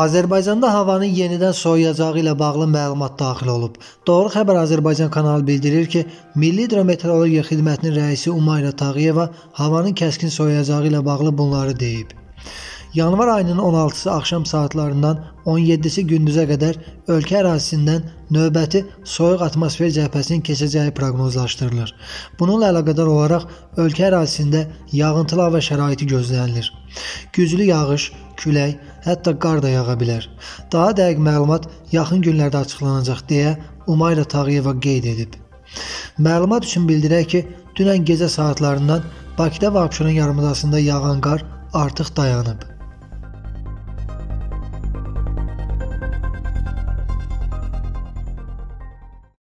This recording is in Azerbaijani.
Azərbaycanda havanın yenidən soyuyacağı ilə bağlı məlumat daxil olub. Doğru xəbər Azərbaycan kanalı bildirir ki, Milli Hidrometeorologiya Xidmətinin rəisi Umayra Tağıyeva havanın kəskin soyuyacağı ilə bağlı bunları deyib. Yanvar ayının 16-sı axşam saatlarından 17-si gündüzə qədər ölkə ərazisindən növbəti soyuq atmosfer cəbhəsinin keçəcəyi proqnozlaşdırılır. Bununla əlaqədar olaraq ölkə ərazisində yağıntılı hava şəraiti gözlənilir. Güclü yağış, külək, hətta qar da yağa bilər. Daha dəqiq məlumat yaxın günlərdə açıqlanacaq deyə Umayra Tağıyeva qeyd edib. Məlumat üçün bildirək ki, dünən gecə saatlarından Bakıda və Abşeron yarımadasında yağan qar artıq dayanıb.